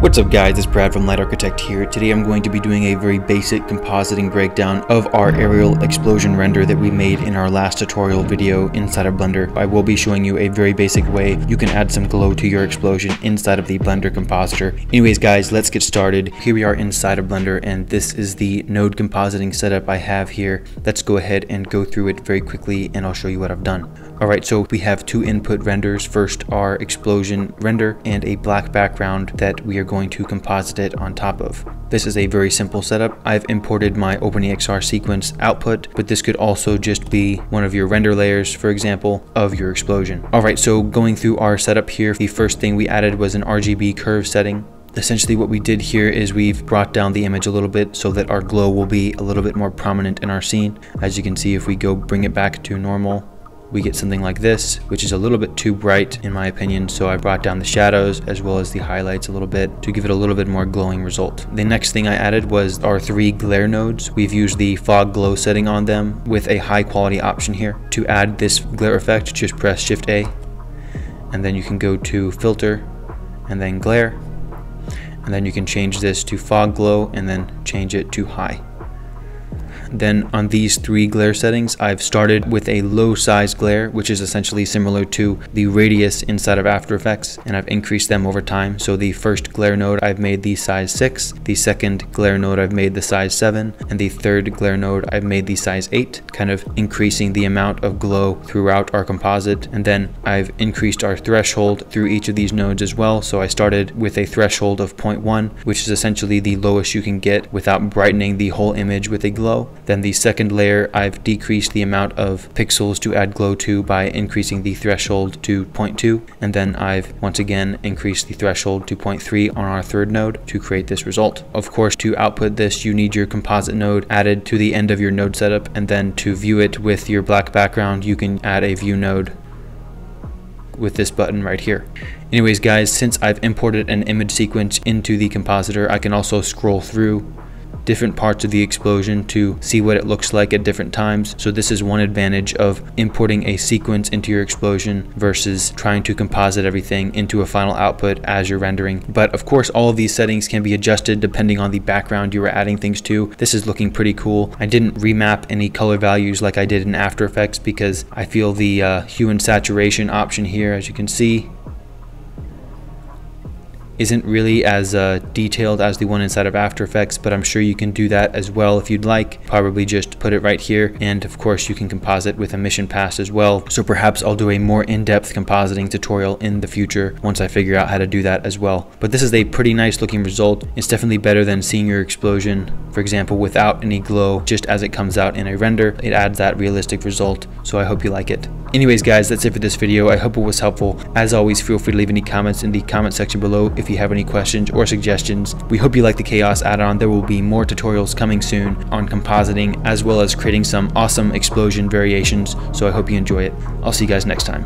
What's up guys, it's Brad from Light Architect here. Today I'm going to be doing a very basic compositing breakdown of our aerial explosion render that we made in our last tutorial video inside of Blender. I will be showing you a very basic way you can add some glow to your explosion inside of the Blender compositor. Anyways guys, let's get started. Here we are inside of Blender and this is the node compositing setup I have here. Let's go ahead and go through it very quickly and I'll show you what I've done. Alright, so we have two input renders. First our explosion render and a black background that we are going to composite it on top of. This is a very simple setup. I've imported my OpenEXR sequence output, but this could also just be one of your render layers, for example, of your explosion. All right, so going through our setup here, the first thing we added was an RGB curve setting. Essentially what we did here is we've brought down the image a little bit so that our glow will be a little bit more prominent in our scene. As you can see, if we go bring it back to normal, we get something like this, which is a little bit too bright in my opinion, so I brought down the shadows as well as the highlights a little bit to give it a little bit more glowing result. The next thing I added was our three glare nodes. We've used the fog glow setting on them with a high quality option here. To add this glare effect, just press Shift A, and then you can go to filter and then glare, and then you can change this to fog glow and then change it to high. Then on these three glare settings, I've started with a low size glare, which is essentially similar to the radius inside of After Effects, and I've increased them over time. So the first glare node, I've made the size 6, the second glare node, I've made the size 7, and the third glare node, I've made the size 8, kind of increasing the amount of glow throughout our composite. And then I've increased our threshold through each of these nodes as well. So I started with a threshold of 0.1, which is essentially the lowest you can get without brightening the whole image with a glow. Then the second layer, I've decreased the amount of pixels to add glow to by increasing the threshold to 0.2. And then I've once again increased the threshold to 0.3 on our third node to create this result. Of course, to output this, you need your composite node added to the end of your node setup. And then to view it with your black background, you can add a view node with this button right here. Anyways guys, since I've imported an image sequence into the compositor, I can also scroll through different parts of the explosion to see what it looks like at different times. So this is one advantage of importing a sequence into your explosion versus trying to composite everything into a final output as you're rendering. But of course, all of these settings can be adjusted depending on the background you were adding things to. This is looking pretty cool. I didn't remap any color values like I did in After Effects because I feel the uh, hue and saturation option here, as you can see, isn't really as uh, detailed as the one inside of After Effects, but I'm sure you can do that as well if you'd like. Probably just put it right here. And of course you can composite with emission pass as well. So perhaps I'll do a more in-depth compositing tutorial in the future once I figure out how to do that as well. But this is a pretty nice looking result. It's definitely better than seeing your explosion, for example, without any glow, just as it comes out in a render. It adds that realistic result. So I hope you like it. Anyways guys, that's it for this video. I hope it was helpful. As always, feel free to leave any comments in the comment section below you have any questions or suggestions. We hope you like the KHAOS add-on. There will be more tutorials coming soon on compositing as well as creating some awesome explosion variations. So I hope you enjoy it. I'll see you guys next time.